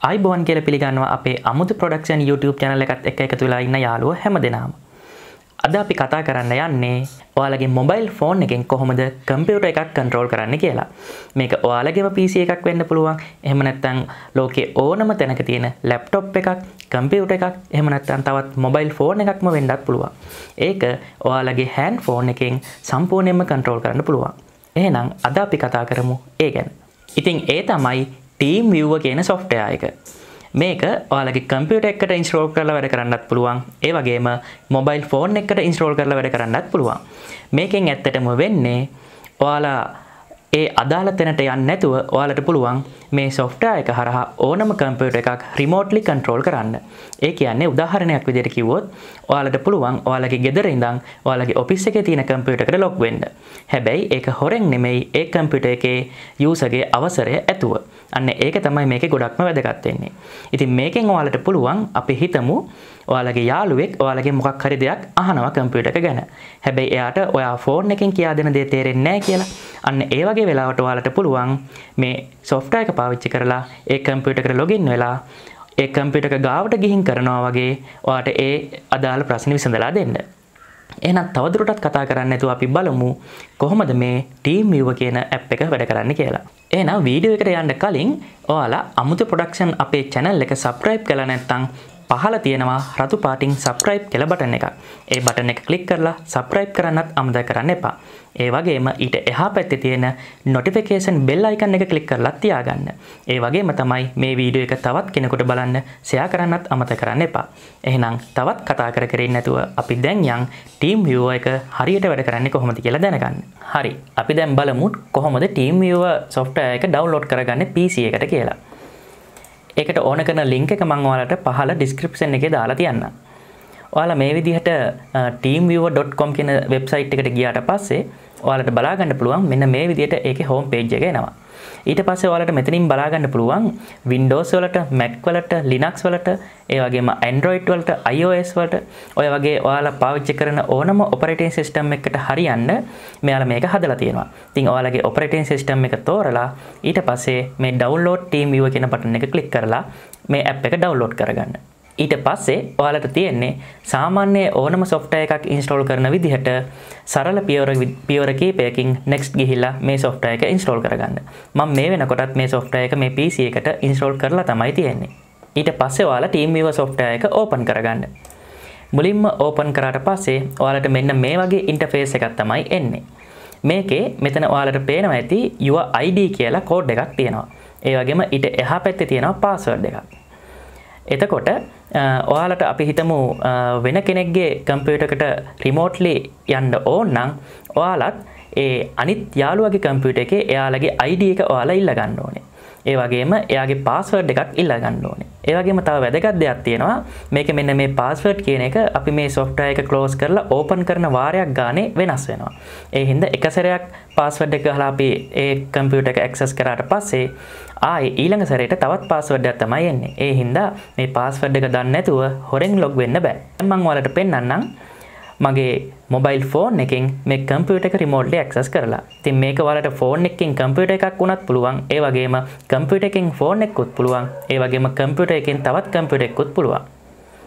අයිබෝන් කියල පිළිගන්නවා අපේ අමුතු ප්‍රඩක්ෂන් YouTube චැනල එකත් එක එකතු වෙලා ඉන්න යාලුව හැම දෙනාම. අද අපි කතා කරන්න යන්නේ ඔයාලගේ මොබයිල් ෆෝන් එකෙන් කොහොමද කම්පියුට එකක් කන්ට්‍රෝල් කරන්න කියලා. මේක ඔයාලගේම පිසි එකක් වෙන්න පුළුවන්. එහෙම නැත්තං ලෝකේ ඕනම තැනක තියෙන ලැප්ටොප් එකක් කම්පියුට එකක් එහෙම නැත්තන් තවත් මොබයිල් ෆෝන් එකක්ම වෙන්නත් පුළුවන්. ඒක ඔයාලගේ හැන් ෆෝන් එකෙන් සම්පූර්ණයෙන්ම කන්ට්‍රෝල් කරන්න පුළුවන්. එහෙනම් අද අපි කතා කරමු ඒ ගැන. ඉතින් ඒ තමයි ටීම් විව්ව කියන සොෆ්ටයා එක. මේක ඔයාලගේ කම්පියට එකට ඉන්ස්ට්‍රෝල් කරලා වැඩ කරන්නත් පුළුවන්. ඒ වගේම මොබයිල් ෆෝන් එකට ඉන්ස්ට්‍රෝල් කරලා වැඩ කරන්නත් පුළුවන්. මේකෙන් ඇත්තටම වෙන්නේ ඔයාලා ඒ අදාළ තැනට යන්න නැතුව ඔයාලට පුළුවන් මේ සොෆ්ටා එක හරහා ඕනම කම්පියුට එකක් රිමෝට්ලි කන්ට්‍රෝල් කරන්න ඒ කියන්නේ උදාහරණයක් විදිහට කිව්වොත් ඔයාලට පුළුවන් ඔයාලගේ ගෙදර ඉඳන් ඔයාලගේ ඔෆිස් එකේ තියෙන කම්පියුටර් එකට ලොග් වෙන්න. හැබැයි ඒක හොරෙන් නෙමෙයි ඒ කම්පියුටර් එකේ යූසර්ගේ අවසරය ඇතුව. අන්න ඒක තමයි මේකේ ගොඩක්ම වැදගත් වෙන්නේ. ඉතින් මේකෙන් ඔයාලට පුළුවන් අපි හිතමු ඔයාලගේ යාළුවෙක් ඔයාලගේ මොකක් හරි දෙයක් අහනවා කම්පියුටර් එක ගැන. හැබැයි එයාට ඔයා ෆෝන් එකෙන් කියා දෙන දේ තේරෙන්නේ නැහැ කියලා. අන්න ඒ වගේ වෙලාවට ඔයාලට පුළුවන් මේ සොෆ්ට්වෙයාර් එක පාවිච්චි කරලා ඒ කම්පියුටර් එකට ලොගින් වෙලා ඒ කම්පියුටර් එක ගාවට ගිහින් කරනවා වගේ ඔයාට ඒ අදාළ ප්‍රශ්න විසඳලා දෙන්න. එහෙනම් තවදුරටත් කතා කරන්න නැතුව අපි බලමු කොහොමද මේ ටීම් viewer කියන ඇප් එක වැඩ කරන්නේ කියලා. එහෙනම් වීඩියෝ එකට යන්න කලින් ඔයාලා අමුතු ප්‍රොඩක්ෂන් අපේ channel එක subscribe කරලා නැත්නම් පහල තියෙනවා රතු පාටින් සබස්ක්‍රයිබ් කෙල බටන එක ඒ බටන එක කලික් කරලා සබස්ක්‍රයිබ් කරන්නත් අමද කරන්න එපා. ඒ වගේම ඊට එහා පැත්තේ තියෙන නොටිෆිකේෂන් බෙල් අයිකන් එක ක්ලික් කරලා තියාගන්න. ඒ වගේම තමයි මේ වීඩියෝ එක තවත් කෙනෙකුට බලන්න ෂෙයා කරන්නත් අමතක කරන්න එපා. එහෙනම් තවත් කතා කර කරින් නැතුව අපි දැන් යන් ටීම් viewer එක හරියට වැඩ කරන්නේ කොහොමද කියලා දැනගන්න. හරි. අපි දැන් බලමු කොහොමද ටීම් viewer software එක download කරගන්නේ PC එකට කියලා. ඒකට ඕන කරන ලිංක එක මං ඔයාලට පහළ ඩිස්ක්‍රිප්ෂන් එකේ දාලා තියන්න. ඔයාලා මේ විදිහට teamviewer.com කියන වෙබ්සයිට් එකට ගියාට පස්සේ ඔයාලට බලා ගන්න පුළුවන් මෙන්න මේ විදිහට ඒකේ හෝම් පේජ් එක එනවා. ඊට පස්සේ ඔයාලට මෙතනින් බලා ගන්න පුළුවන් Windows වලට Mac වලට Linux වලට ඒ වගේම Android වලට iOS වලට ඔය වගේ ඔයාලා පාවිච්චි කරන ඕනම operating system එකකට හරියන්න මෙයාලා මේක හදලා තියෙනවා. ඉතින් ඔයාලගේ operating system එක තෝරලා ඊට පස්සේ මේ download TeamViewer කියන බටන් එක ක්ලික් කරලා මේ app එක download කරගන්න. ඊට පස්සේ ඔයාලට තියෙන්නේ සාමාන්‍ය ඕනම සොෆ්ට්වෙයාර් එකක් ඉන්ස්ටෝල් කරන විදිහට සරල පියවර පියවර කීපයකින් next ගිහිල්ලා මේ සොෆ්ට්වෙයාර් එක ඉන්ස්ටෝල් කරගන්න. මම මේ වෙනකොටත් මේ සොෆ්ට්වෙයාර් එක මේ PC එකට ඉන්ස්ටෝල් කරලා තමයි තියෙන්නේ. ඊට පස්සේ ඔයාලා TeamViewer සොෆ්ට්වෙයාර් එක ඕපන් කරගන්න. මුලින්ම ඕපන් කරාට පස්සේ ඔයාලට මෙන්න මේ වගේ ඉන්ටර්ෆේස් එකක් තමයි එන්නේ. මේකේ මෙතන ඔයාලට පේනවා ඇති your ID කියලා කෝඩ් එකක් තියෙනවා. ඒ වගේම ඊට එහා පැත්තේ තියෙනවා පාස්වර්ඩ් එකක්. එතකොට ඔයාලට අපි හිතමු වෙන කෙනෙක්ගේ කම්පියුටකට රිමෝට්ලි යන්න ඕන් නම් ඔයාලත් ඒ අනිත් යාළුවගේ කම්පියුට එක එයාලගේ අයිඩ එක ඔයාලා ඉල්ල ගන්න ඕනේ. ඒ වගේම එයාගේ පාස්වර්ඩ් එකක් ඉල්ල ගන්න ඕනේ. ඒ වගේම තව වැදගත් දෙයක් තියෙනවා. මේක මෙන්න මේ පාස්වර්ඩ් කියන එක අපි මේ සොෆ්ට්වෙයාර් එක ක්ලෝස් කරලා ඕපන් කරන වාරයක් ගානේ වෙනස් වෙනවා. ඒ හින්දා එක සැරයක් පාස්වර්ඩ් එක ගහලා අපි ඒ කම්පියුටර් එක ඇක්සස් කරාට පස්සේ ආයේ ඊළඟ සැරේට තවත් පාස්වර්ඩ් එකක් තමයි එන්නේ. ඒ හින්දා මේ පාස්වර්ඩ් එක දන්නේ නැතුව හොරෙන් ලොග් වෙන්න බෑ. මම ඔයාලට පෙන්නන්නම්. මගේ මොබයිල් ෆෝන් එකින් මේ කම්පියට එක රිමෝට්ලි ඇක්සස් කරලා. තින් මේක වලට ෆෝන් එකින් කම්පියට එකක් වුණත් පුළුවන්. ඒ වගේම කම්පියට එකින් ෆෝන් එක්කුත් පුළුවන්. ඒ වගේම කම්පියට එකින් තවත් කම්පියට එක්කුත් පුළුවන්.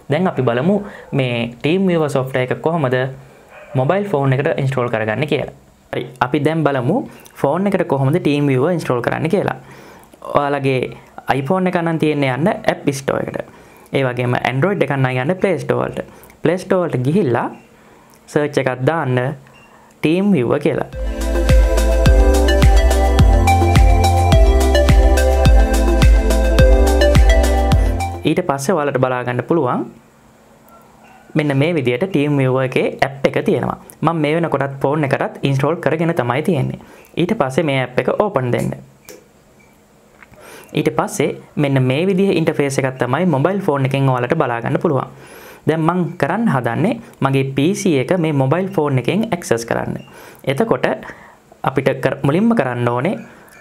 දැන් අපි බලමු මේ ටීම් විව සොෆ්ට එක කොහොමද මොබයිල් ෆෝන් එකට ඉන්ස්ටෝල් කරගන්න කියලා. හරි. අපි දැන් බලමු ෆෝන් එකට කොහොමද ටීම් විව ඉන්ස්ටෝල් කරන්න කියලා. ඔයාලගේ iPhone එක නම් තියෙන්නේ යන්න ඇප් ස්ටෝ එකට. ඒ වගේම Android එකක් නම් යන්න Play Store වලට. Play Store වලට ගිහිල්ලා සර්ච් එකක් දාන්න ටීම් විව්ව කියලා. ඊට පස්සේ වලට බලාගන්න පුළුවන් මෙන්න මේ විදියට ටීම් විව්ව එකේ ඇප් එක තියෙනවා. මම මේ වෙනකොටත් ෆෝන් එකටත් ඉන්ස්ටෝල් කරගෙන තමයි තියෙන්නේ. ඊට පස්සේ මේ ඇප් එක ඕපන් දෙන්න. ඊට පස්සේ මෙන්න මේ විදිහ ඉන්ටර්ෆේස් එකක් තමයි මොබයිල් ෆෝන් එකෙන් ඔයාලට බලාගන්න පුළුවන්. දැන් මං කරන්න හදන්නේ මගේ PC එක මේ මොබයිල් ෆෝන් එකෙන් ඇක්සස් කරන්න. එතකොට අපිට මුලින්ම කරන්න ඕනේ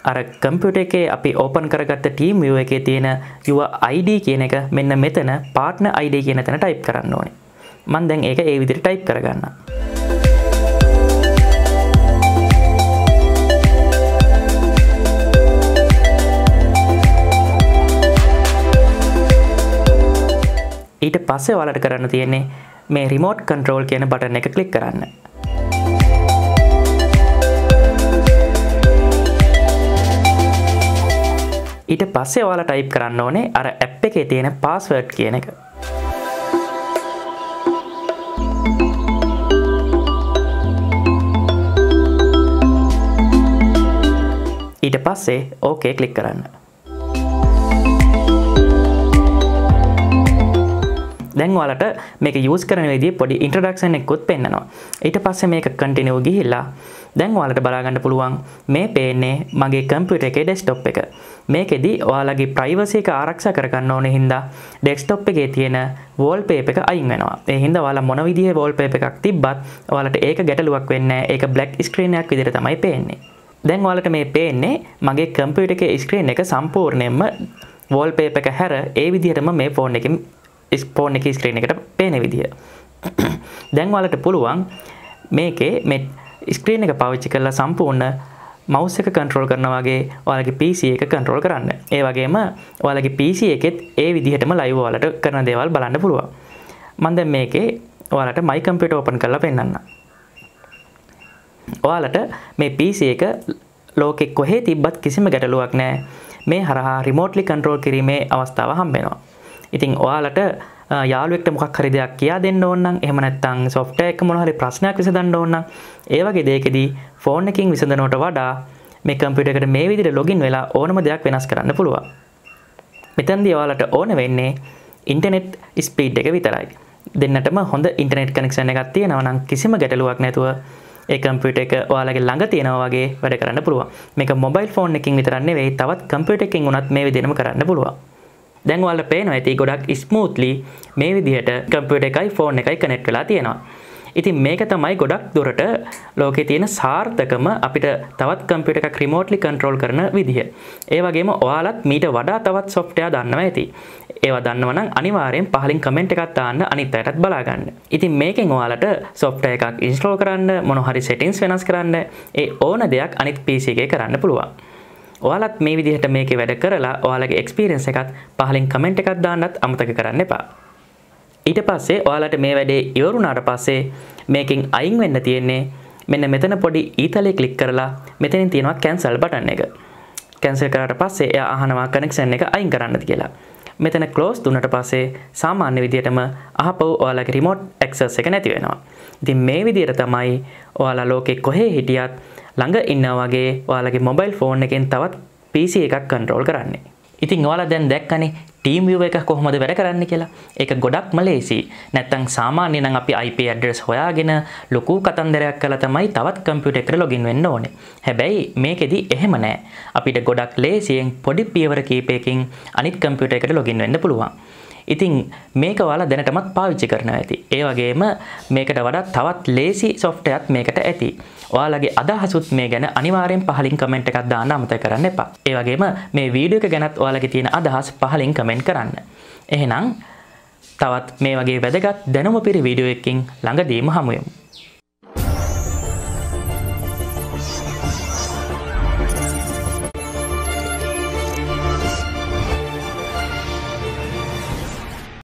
අර කම්පියුට එකේ අපි ඕපන් කරගත්ත ටීම් view එකේ තියෙන your ID කියන එක මෙන්න මෙතන partner ID කියන තැන ටයිප් කරන්න ඕනේ. මම දැන් ඒක ඒ විදිහට ටයිප් කරගන්නවා. ඊට පස්සේ ඔයාලට කරන්න තියෙන්නේ මේ රිමෝට් කන්ට්‍රෝල් කියන බටන් එක කලික් කරන්න. ඊට පස්සේ ඔයාලා ටයිප් කරන්න ඕනේ අර ඇප් එකේ තියෙන පාස්වර්ඩ් කියන එක. ඊට පස්සේ ඕකේ කලික් කරන්න. දැන් වලට මේක යස් කරන විදි පොඩි ඉන්ට්‍රඩක්ෂන් එක්කුත් පෙන්න්නවා. ඊට පස්සේ මේක කටිනව ගිහිල්ලා දැන් වාලට බලාගන්න පුළුවන් මේ පේන්නේ මගේ කම්පියුට එක ඩෙස්ටොප් එක. මේකෙදි ඔයාලගේ ප්‍රයිවසි එක ආරක්ෂ කරගන්න ඕන හින්දා ඩෙක්ස්ටොප් එකේ තියෙන වෝල් පේප එක අයින් වෙනවා. ඒ හින්දා ඔයාලා මොන විදිහේ වෝල් පේප එකක් තිබ්බත් ඔයාලට ඒක ගැටලුවක් වෙන්නේ ඒක බ්ලැක් ස්ක්‍රීනයක් විදිහට තමයි පේන්නේ. දැන් ඔයාලට මේ පේන්නේ මගේ කම්පියුටර් එකේ ස්ක්‍රීන් එක සම්පූර්ණයෙන්ම වෝල් පේප එක හැර ඒ විදිහටම මේ ෆෝන් එකෙන් ස්පෝන් එක ස්ක්‍රීන් එකට පේන විදිහ දැන් ඔයාලට පුළුවන් මේකේ මේ ස්ක්‍රීන් එක පාවිච්චි කරලා සම්පූර්ණ මවස් එක කන්ට්‍රෝල් කරන වගේ ඔයාලගේ PC එක කන්ට්‍රෝල් කරන්න. ඒ වගේම ඔයාලගේ PC එකෙත් ඒ විදිහටම ලයිව් ඔයාලට කරන දේවල් බලන්න පුළුවන්. මම දැන් මේකේ ඔයාලට මයි කම්පියුටර් ඕපන් කරලා පෙන්නන්නම්. ඔයාලට මේ PC එක ලෝකෙ කොහේ තිබ්බත් කිසිම ගැටලුවක් නෑ මේ හරහා රිමෝට්ලි කන්ට්‍රෝල් කිරීමේ අවස්ථාව හම්බෙනවා. ඉතින් ඔයාලට යාළුවෙක්ට මොකක් හරි දෙයක් කියා දෙන්න ඕනම් එහෙම නැත්නම් software එක මොන හරි ප්‍රශ්නයක් විසඳන්න ඕන නම් ඒ වගේ දෙයකදී ෆෝන් එකකින් විසඳනවට වඩා මේ කම්පියුටර් එකට මේ විදිහට ලොගින් වෙලා ඕනම දෙයක් වෙනස් කරන්න පුළුවන්. මෙතනදී ඔයාලට ඕන වෙන්නේ ඉන්ටර්නෙට් ස්පීඩ් එක විතරයි. දෙන්නටම හොඳ ඉන්ටර්නෙට් කනෙක්ෂන් එකක් තියෙනවා නම් කිසිම ගැටලුවක් නැතුව ඒ කම්පියුට එක ඔයාලගේ ළඟ තියෙනවා වගේ වැඩ කරන්න පුළුවන් මේක මොබයිල් ෆෝන් එකින් විතරන්නේ වෙයි තවත් කම්පියුට එකින් උනත් මේ විදිහටම කරන්න පුළුවන් දැන් ඔයාලට පේනවා ඇති ගොඩක් ස්මූත්ලි මේ විදිහට කම්පියුටර් එකයි ෆෝන් එකයි කනෙක්ට් වෙලා තියෙනවා ඉතින් මේක තමයි ගොඩක් දුරට ලෝකේ තියෙන සාර්ථකම අපිට තවත් කම්පියුටර් එකක් රිමෝට්ලි කන්ට්‍රෝල් කරන විදිහ. ඒ වගේම ඔයාලත් මීට වඩා තවත් සොෆ්ට්වෙයාර් දන්නවා ඇති. ඒවා දන්නවා නම් අනිවාර්යෙන් පහලින් කමෙන්ට් එකක් දාන්න අනිත් අයටත් බලා ගන්න. ඉතින් මේකෙන් ඔයාලට සොෆ්ට්වෙයාර් එකක් ඉන්ස්ටෝල් කරන්න මොන හරි සෙටින්ග්ස් වෙනස් කරන්න ඒ ඕන දෙයක් අනිත් PC එකේ කරන්න පුළුවන්. ඔයාලත් මේ විදිහට මේකේ වැඩ කරලා ඔයාලගේ එක්ස්පීරියන්ස් එකත් පහලින් කමෙන්ට් එකක් දාන්නත් අමතක කරන්න එපා. ඊට පස්සේ ඔයාලට මේ වැඩේ ඉවරුණාට පස්සේ මේකින් අයින් වෙන්න තියෙන්නේ මෙන්න මෙතන පොඩි ඊතලේ කලික් කරලා මෙතනින් තියෙනවා කැන්සල් බටන් එක. කැන්සල් කරාට පස්සේ එයා අහනවා කනෙක්ෂන් එක අයින් කරන්නද කියලා. මෙතන ක්ලෝස් දුන්නට පස්සේ සාමාන්‍ය විදිහටම අහපව් ඔයාලගේ රිමෝට් ඇක්සස් එක නැති වෙනවා. ඉතින් මේ විදිහට තමයි ඔයාලා ලෝකෙ කොහේ හිටියත් ළඟ ඉන්නා වගේ ඔයාලගේ මොබයිල් ෆෝන් එකෙන් තවත් PC එකක් කන්ට්‍රෝල් කරන්නේ ඉතින් ඔයාලා දැන් දැක්කනේ ටීම් විව් එක කොහොමද වැඩ කරන්න කියලා. ඒක ගොඩක්ම ලේසි. නැත්තම් සාමාන්‍යයෙන් නම් අපි IP address හොයාගෙන ලොකු කතන්දරයක් කළා තමයි තවත් කම්පියුටර් එකට ලොගින් වෙන්න ඕනේ. හැබැයි මේකෙදි එහෙම නෑ. අපිට ගොඩක් ලේසියෙන් පොඩි පියවර කීපයකින් අනිත් කම්පියුටර් එකට ලොගින් වෙන්න පුළුවන්. ඉතින් මේක ඔයාලා දැනටමත් පාවිච්චි කරනවා ඇති. ඒ වගේම මේකට වඩා තවත් ලේසි සොෆ්ට්වෙයාර් මේකට ඇති. ඔයාලගේ අදහසුත් මේ ගැන අනිවාර්යෙන් පහලින් කමෙන්ට් එකක් දාන්න අමතක කරන්න එපා. ඒ වගේම මේ වීඩියෝ එක ගැනත් ඔයාලගේ තියෙන අදහස් පහලින් කමෙන්ට් කරන්න. එහෙනම් තවත් මේ වගේ වැදගත් දැනුම පිරි වීඩියෝ එකකින් ළඟදීම හමුවෙමු.